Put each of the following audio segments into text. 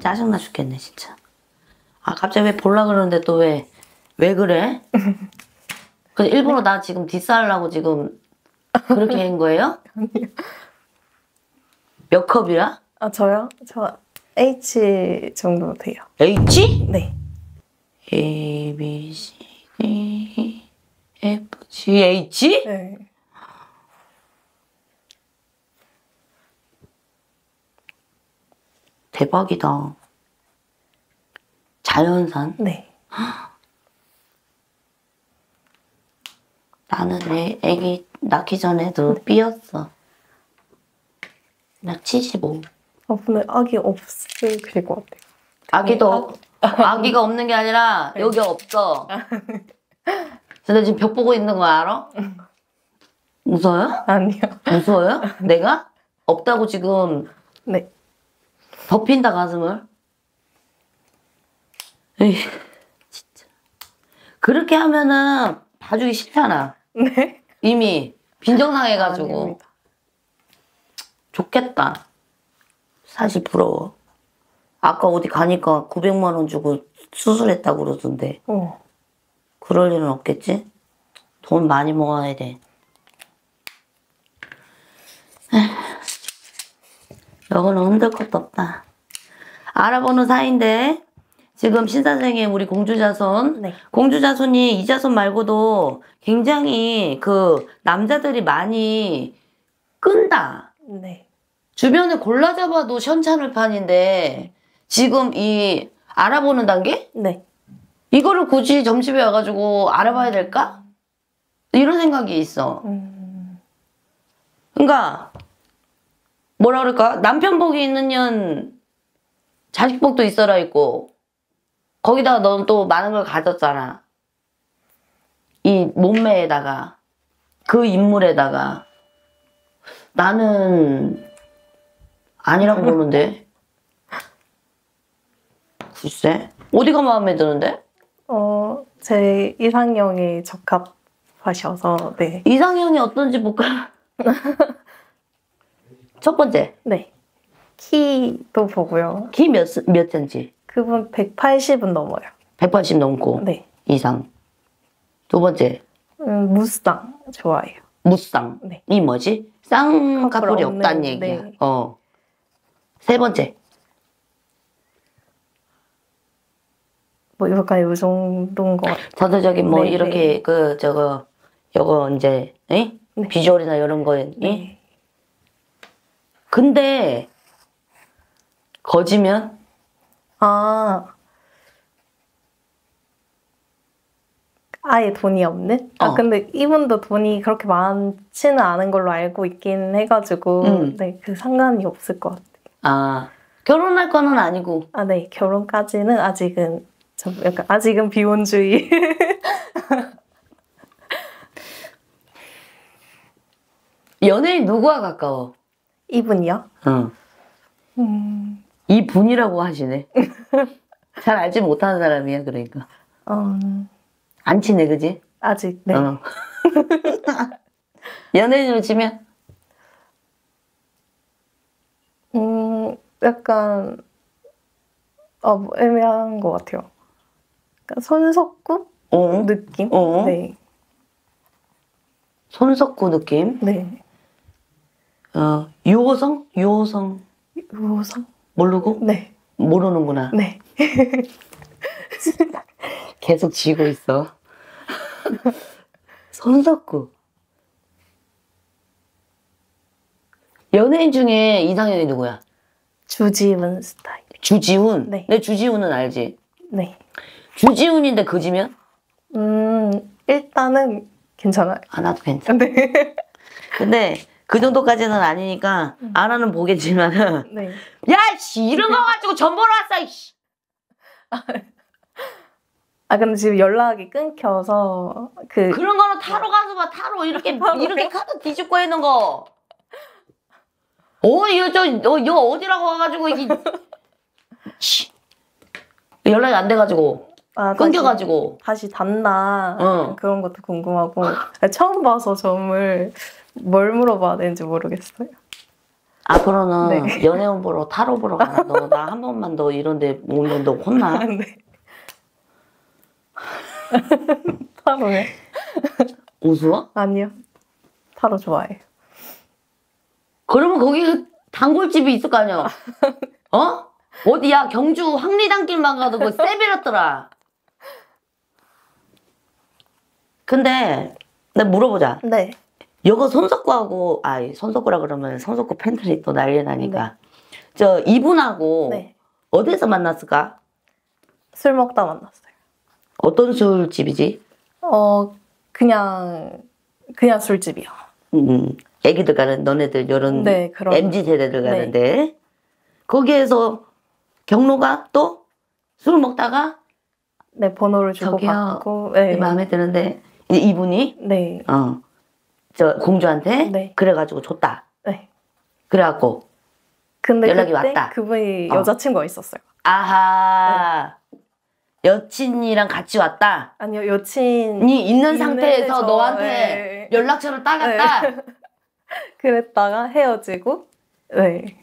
짜증나 죽겠네 진짜. 아 갑자기 왜 볼라 그러는데 또 왜 왜 그래? 그 일부러 나 지금 디스하려고 지금 그렇게 한 거예요? 아니요. 몇 컵이야? 아 저요? 저 H 정도 돼요. H? 네. A B C D E F G H? 네. 대박이다. 자연산? 네. 나는 애, 애기 낳기 전에도 B였어. 나 75. 아 근데 아기 없을 것 같아요. 아기도 없- 아기가 없는 게 아니라 네. 여기 없어. 근데 지금 벽 보고 있는 거 알아? 무서워요? 아니요. 무서워요? 내가? 없다고 지금 네. 덮인다 가슴을. 에이, 진짜. 그렇게 하면은 봐주기 싫잖아. 네. 이미 빈정상해가지고. 아닙니다. 좋겠다. 사실 부러워. 아까 어디 가니까 900만 원 주고 수술했다고 그러던데. 어. 그럴 일은 없겠지? 돈 많이 모아야 돼. 여거는 흔들 것도 없다. 알아보는 사이인데 지금 신사생의 우리 공주자손 네. 공주자손이 이 자손 말고도 굉장히 그 남자들이 많이 끈다. 네. 주변에 골라 잡아도 현찮을 판인데 지금 이 알아보는 단계? 네. 이거를 굳이 점집에 와가지고 알아봐야 될까? 이런 생각이 있어. 음. 그러니까 뭐라 그럴까? 남편 복이 있는 년 자식 복도 있어라 있고 거기다가 넌 또 많은 걸 가졌잖아. 이 몸매에다가 그 인물에다가 나는 아니라고 보는데 글쎄 어디가 마음에 드는데? 어, 제 이상형이 적합하셔서 네. 이상형이 어떤지 볼까? 첫 번째 네. 키도 보고요. 키 몇 몇 센치? 그분 180은 넘어요. 180 넘고 네. 이상. 두 번째 음, 무쌍 좋아해요. 무쌍. 네. 이 뭐지? 쌍꺼풀이 없다는 없는, 얘기야. 네. 어. 세 번째 뭐 약간 요 정도인 것 같아요. 전체적인 뭐 네, 이렇게 네. 그 저거 요거 이제 에? 네. 비주얼이나 이런 거에 에? 네. 근데 거지면 아. 아예 돈이 없는? 아, 어. 근데 이분도 돈이 그렇게 많지는 않은 걸로 알고 있긴 해가지고, 음. 네, 그 상관이 없을 것 같아요. 아 결혼할 거는 아니고 아, 네, 결혼까지는 아직은, 좀 약간, 아직은 비혼주의. 연예인 누구와 가까워? 이분이요? 응. 음, 이 분이라고 하시네. 잘 알지 못하는 사람이야 그러니까. 음, 안 친해 그지? 아직, 네. 어. 연예인으로 치면 음, 약간, 어, 뭐 애매한 것 같아요. 손석구 어? 느낌? 어? 네. 손석구 느낌. 네. 어, 유호성? 유호성 우성? 모르고? 네. 모르는구나. 네. 계속 지고 있어. 손석구. 연예인 중에 이상형이 누구야? 주지훈 스타일. 주지훈. 네. 내 주지훈은 알지. 네. 주지훈인데 그지면? 음, 일단은 괜찮아요. 아 나도 괜찮아. 네. 근데 그 정도까지는 아니니까 알아는 보겠지만은 네. 야씨 이런 거 가지고 전 보러 왔어 이씨. 아, 근데 지금 연락이 끊겨서, 그, 그런 거는 타로 가서 봐 타로 이렇게? 이렇게 카드 뒤집고 있는 거. 어 이거 저 어, 이거 어디라고 와가지고 이게 씨. 연락이 안 돼가지고 아, 끊겨가지고 다시, 다시 닿나, 어. 그런 것도 궁금하고, 처음 봐서 점을 뭘 물어봐야 되는지 모르겠어요. 앞으로는 네. 연애운 보러 타로 보러 가라. 너 나 한 번만 더 이런 데 오면 너 혼나. 네. 타로요? 우스워? 아니요. 타로 좋아해요. 그러면 거기 그 단골집이 있을 거 아니야. 어? 어디야 경주 황리단길만 가도 그 세비렸더라. 근데 내가 물어보자. 네. 여거 손석구하고 아 손석구라 그러면 손석구 팬들이 또 난리 나니까 저 이분하고 네. 어디서 만났을까? 술 먹다 만났어요. 어떤 술집이지? 어, 그냥, 그냥 술집이요. 음, 애기들 가는 너네들 이런 네, 그런. MZ 세대들 네. 가는데 거기에서 경로가 또 술 먹다가 네, 번호를 주고 저기요. 받고. 네. 마음에 드는데 이분이 네. 어 저 공주한테 네. 그래가지고 줬다. 네. 그래갖고 근데 연락이 그때 왔다. 그분이 어. 여자친구가 있었어요. 아하 여친이랑 같이 왔다. 아니요, 여친. 이 있는 상태에서 너한테 네. 연락처를 따갔다. 그랬다가 헤어지고. 네.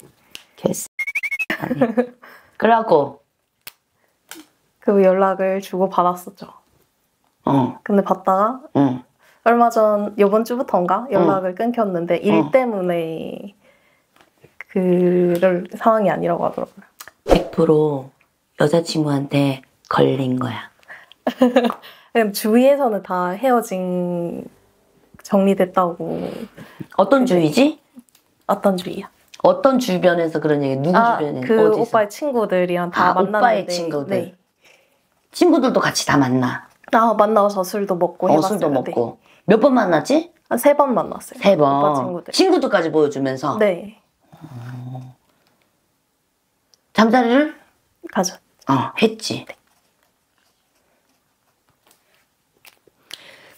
개씨. 그래갖고 그 연락을 주고 받았었죠. 어, 근데 받다가 응. 얼마 전 이번 주부터인가 연락을 끊겼는데 일 어. 때문에 그럴 상황이 아니라고 하더라고요. 100% 여자친구한테 걸린 거야. 주위에서는 다 헤어진 정리됐다고 어떤 주의지? 어떤 주위야? 어떤 주변에서 그런 얘기? 누구 아, 주변에? 그 어디서? 오빠의 친구들이랑 다 아, 만났는데 오빠의 친구들. 네. 친구들도 같이 다 만나. 아 만나서 술도 먹고 어. 술도 먹고. 몇 번 만났지? 한 세 번 만났어요. 세 번. 오빠 친구들. 친구들까지 보여주면서 네, 잠자리를 가죠. 어, 했지.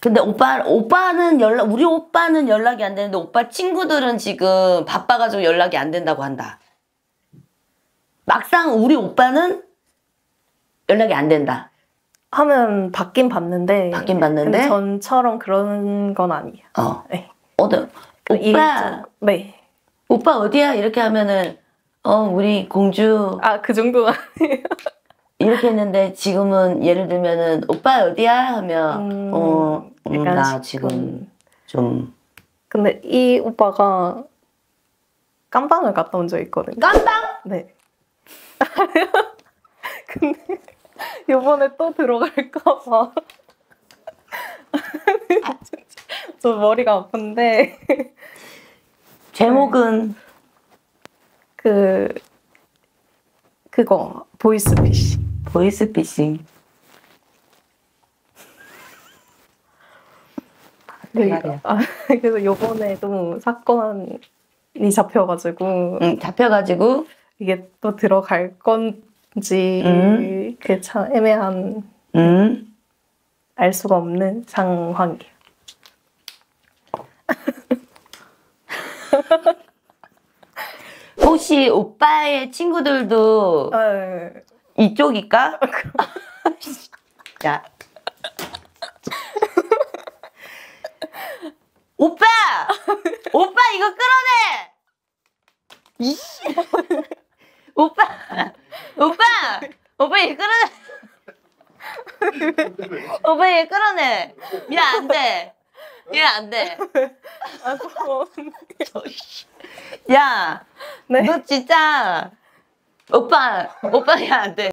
근데 오빠 오빠는 연락 우리 오빠는 연락이 안 되는데 오빠 친구들은 지금 바빠가지고 연락이 안 된다고 한다. 막상 우리 오빠는 연락이 안 된다. 하면 받긴 받는데 받긴 받는데? 전처럼 그런 건 아니에요. 어, 네. 어디 그 오빠 일정- 네. 오빠 어디야 이렇게 하면은 어 우리 공주 아 그 정도는 아니에요. 이렇게 했는데 지금은 예를 들면은 오빠 어디야 하면 음, 어 음, 나. 지금 좀 근데 이 오빠가 깜방을 갔다 온 적 있거든요. 깜빵 네. 근데 요번에 또 들어갈까봐. 저 머리가 아픈데. 제목은? 그 그거 보이스피싱. 보이스피싱. 대가리야. 아, 그래서 요번에 도 사건이 잡혀가지고. 응, 잡혀가지고. 이게 또 들어갈 건 지 음. 그게 참 애매한 음 알 수가 없는 상황이에요. 혹시 오빠의 친구들도 아, 이쪽일까? 야. 오빠! 오빠 이거 끌어내! 오빠 오빠! 오빠 이거 끌어내 오빠 이거 끌어내. 얘 안 돼. 얘 안돼. 아, 또- 야 네. 너 진짜 오빠 오빠 얘 안 돼